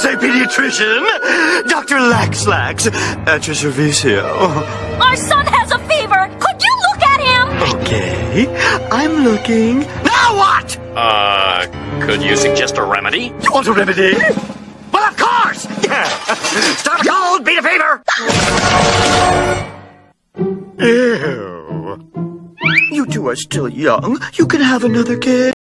say pediatrician. Dr. Lax-Lax, at your servicio. Our son has a fever. Could you look at him? Okay, I'm looking. Now what? Uh, could you suggest a remedy? You want a remedy? Well, of course! Yeah. Stop a cold, beat a fever! Ew. You two are still young. You can have another kid.